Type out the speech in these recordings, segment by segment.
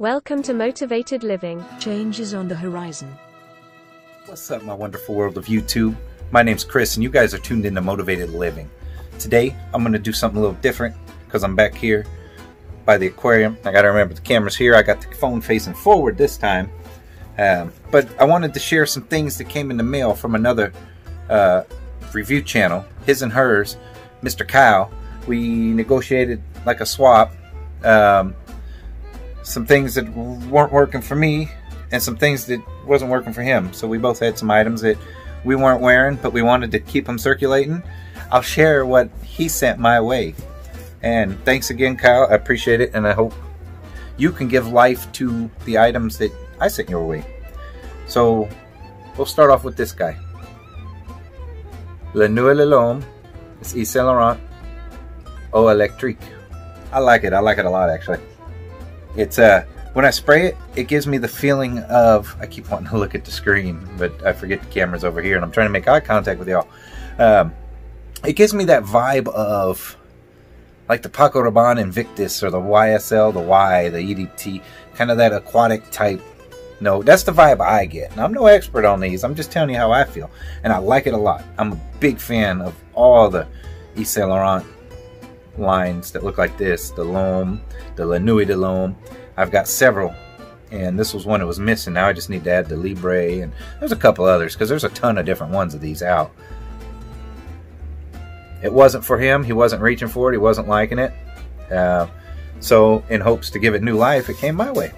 Welcome to Motivated Living. Change is on the horizon. What's up, my wonderful world of YouTube? My name's Chris, and you guys are tuned into Motivated Living. Today, I'm going to do something a little different because I'm back here by the aquarium. I got to remember the camera's here. I got the phone facing forward this time. Um, but I wanted to share some things that came in the mail from another uh, review channel, his and hers, Mr. Kyle. We negotiated like a swap. Um, some things that weren't working for me and some things that wasn't working for him. So we both had some items that we weren't wearing, but we wanted to keep them circulating. I'll share what he sent my way. And thanks again, Kyle. I appreciate it, and I hope you can give life to the items that I sent your way. So we'll start off with this guy. La Nuit de L'Homme. It's Yves Saint Laurent Eau Electrique. I like it. I like it a lot, actually. It's uh when I spray it, it gives me the feeling of I keep wanting to look at the screen, but I forget the camera's over here, and I'm trying to make eye contact with y'all. Um, it gives me that vibe of like the Paco Rabanne Invictus or the YSL, the Y, the EDT, kind of that aquatic type. No, that's the vibe I get. And I'm no expert on these. I'm just telling you how I feel, and I like it a lot. I'm a big fan of all the Yves Saint Laurent lines that look like this the L'Homme, the La Nuit de L'Homme. I've got several, and this was one that was missing. Now I just need to add the Libre, and there's a couple others because there's a ton of different ones of these out. It wasn't for him. He wasn't reaching for it. He wasn't liking it. Uh, so, in hopes to give it new life, it came my way.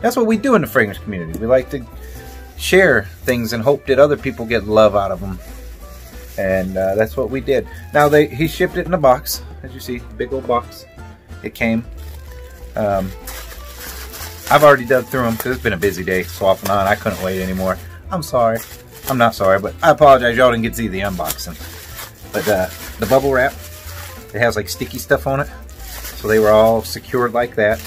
That's what we do in the fragrance community. We like to share things and hope that other people get love out of them. And uh, that's what we did. Now, they he shipped it in a box as you see, big old box. It came. Um, I've already dug through them because it's been a busy day swapping on. I couldn't wait anymore. I'm sorry. I'm not sorry, but I apologize. Y'all didn't get to see the unboxing. But uh, the bubble wrap, it has like sticky stuff on it. So they were all secured like that.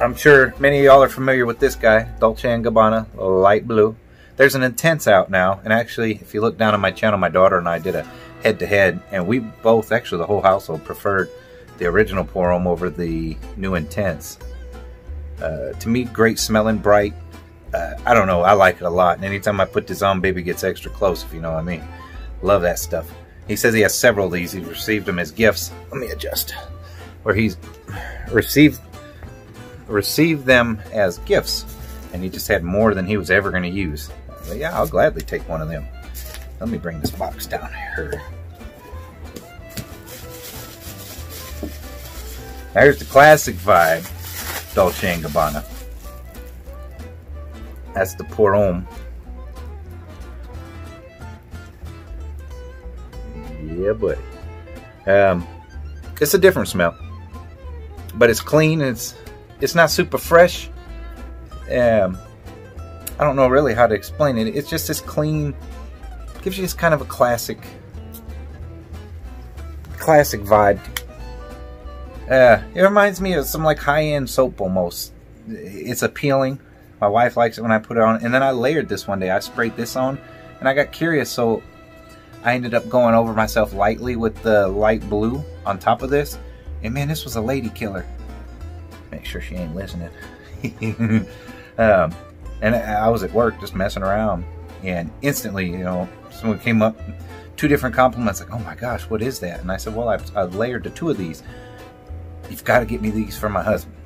I'm sure many of y'all are familiar with this guy, Dolce & Gabbana, light blue. There's an Intense out now, and actually, if you look down on my channel, my daughter and I did a head-to-head, and we both, actually the whole household, preferred the original Homme over the new Intense. Uh, to me, great smelling, bright. Uh, I don't know, I like it a lot, and anytime I put this on, baby gets extra close, if you know what I mean. Love that stuff. He says he has several of these. He's received them as gifts. Let me adjust. Where he's received received them as gifts, and he just had more than he was ever going to use. But yeah, I'll gladly take one of them. Let me bring this box down here. There's the classic vibe, Dolce & Gabbana. That's the Pour Homme. Yeah, buddy. Um, it's a different smell, but it's clean. It's it's not super fresh. Um, I don't know really how to explain it. It's just this clean, gives you this kind of a classic, classic vibe. Uh, it reminds me of some like high-end soap almost. It's appealing. My wife likes it when I put it on. And then I layered this one day. I sprayed this on and I got curious. So I ended up going over myself lightly with the light blue on top of this. And man, this was a lady killer. Make sure she ain't listening. um, and I was at work just messing around, and instantly, you know, someone came up, two different compliments, like, "Oh my gosh, what is that?" And I said, "Well, I've, I've layered the two of these. You've got to get me these for my husband."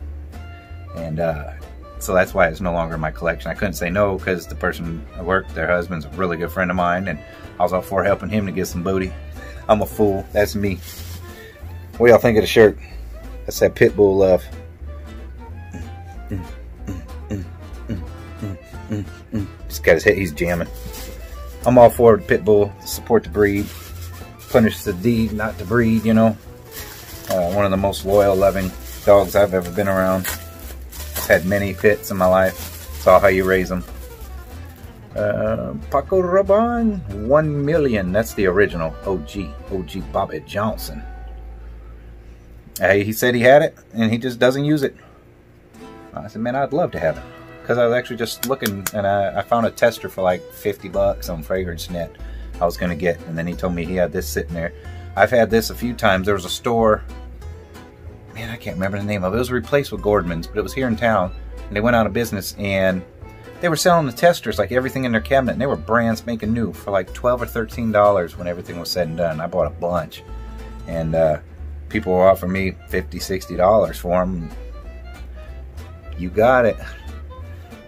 And uh, so that's why it's no longer in my collection. I couldn't say no because the person I work, their husband's a really good friend of mine, and I was all for helping him to get some booty. I'm a fool. That's me. What y'all think of the shirt? That's that Pitbull love. Mm, mm. Got his head, he's jamming. I'm all for Pitbull, support the breed, punish the deed, not the breed, you know. Uh, one of the most loyal, loving dogs I've ever been around. I've had many pits in my life. Saw how you raise them. Uh, Paco Rabanne, 1 million. That's the original OG, OG Bobby Johnson. Hey, he said he had it, and he just doesn't use it. I said, man, I'd love to have it because I was actually just looking and I, I, found a tester for like 50 bucks on FragranceNet I was going to get. And then he told me he had this sitting there. I've had this a few times. There was a store man, I can't remember the name of it. It was replaced with Gordman's, but it was here in town, and they went out of business, and they were selling the testers, like everything in their cabinet, and they were brands making new for like 12 or 13 dollars when everything was said and done. I bought a bunch, and uh, people were offering me 50 60 dollars for them. You got it.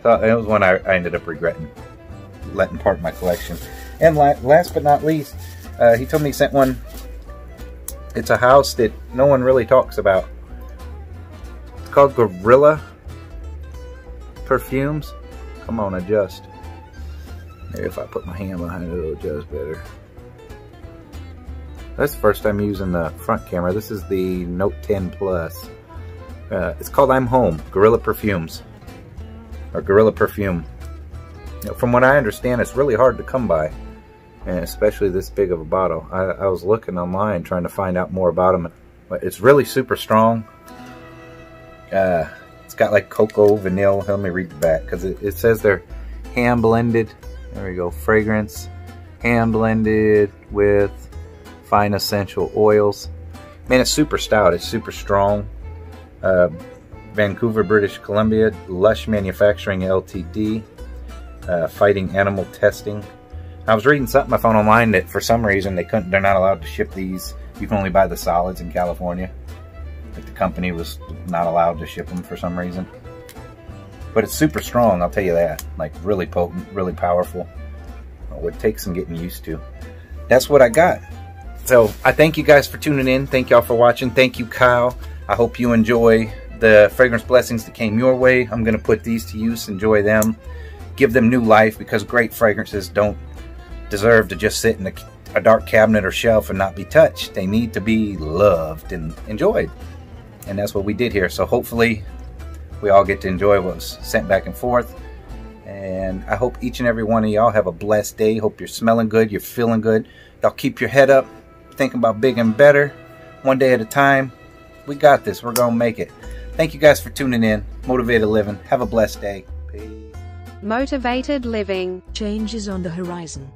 So it was one I, I ended up regretting letting part of my collection. And la last but not least, uh, he told me he sent one. It's a house that no one really talks about. It's called Gorilla Perfumes. Come on, adjust. Maybe if I put my hand behind it, it'll adjust better. That's the first time using the front camera. This is the Note 10 Plus. Uh, it's called I'm Home, Gorilla Perfumes. Or Gorilla Perfume. From what I understand, it's really hard to come by. And especially this big of a bottle. I, I was looking online trying to find out more about them. But it's really super strong. Uh, it's got like cocoa, vanilla. Let me read the back because it, it says they're hand blended. There we go. Fragrance. Hand blended with fine essential oils. Man, it's super stout. It's super strong. Uh, Vancouver, British Columbia, Lush Manufacturing Ltd. Uh, fighting animal testing. I was reading something I found online that for some reason they couldn't. They're not allowed to ship these. You can only buy the solids in California. Like the company was not allowed to ship them for some reason. But it's super strong, I'll tell you that. Like really potent, really powerful. It would take some getting used to. That's what I got. So I thank you guys for tuning in. Thank y'all for watching. Thank you, Kyle. I hope you enjoy the fragrance blessings that came your way. I'm going to put these to use. Enjoy them. Give them new life because great fragrances don't deserve to just sit in a, a dark cabinet or shelf and not be touched. They need to be loved and enjoyed. And that's what we did here. So hopefully we all get to enjoy what was sent back and forth. And I hope each and every one of y'all have a blessed day. Hope you're smelling good, you're feeling good. Y'all keep your head up, thinking about big and better, one day at a time. We got this. We're going to make it. Thank you guys for tuning in. Motivated Living. Have a blessed day. Peace. Motivated living. Changes on the horizon.